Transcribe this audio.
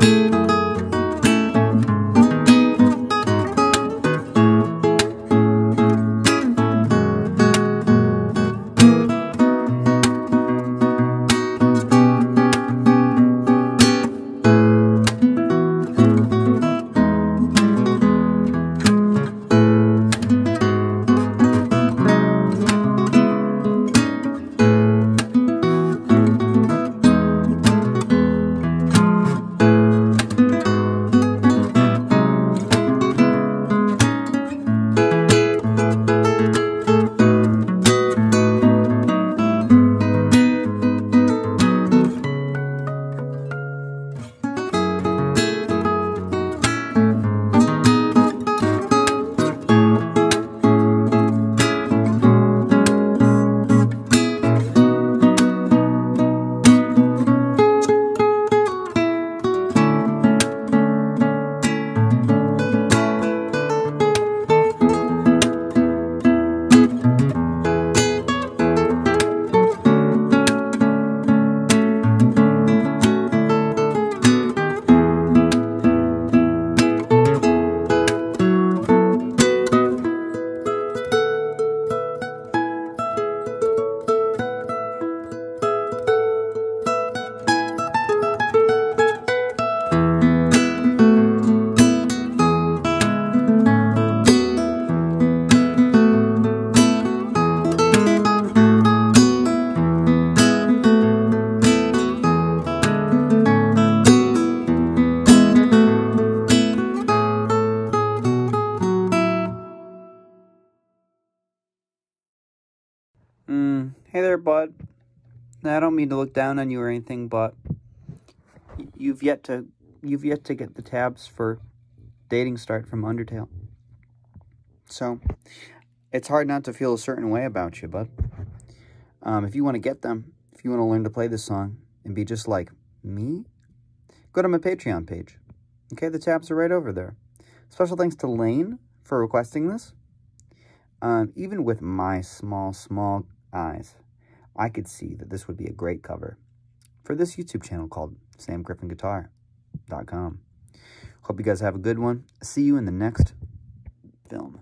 Mm, hey there, bud. I don't mean to look down on you or anything, but you've yet to you've yet to get the tabs for dating start from Undertale. So it's hard not to feel a certain way about you, bud. Um, if you want to get them, if you want to learn to play this song and be just like me, go to my Patreon page. Okay, the tabs are right over there. Special thanks to Lane for requesting this. Um, even with my small, small eyes, I could see that this would be a great cover for this YouTube channel called samgriffinguitar.com. Hope you guys have a good one. See you in the next film.